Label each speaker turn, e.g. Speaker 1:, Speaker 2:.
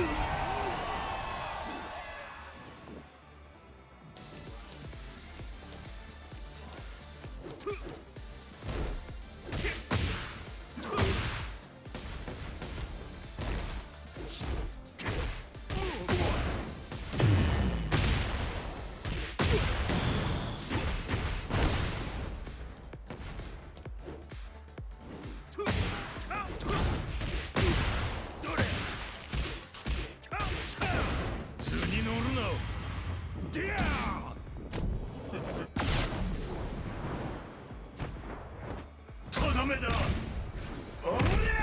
Speaker 1: Ugh.
Speaker 2: 雨だ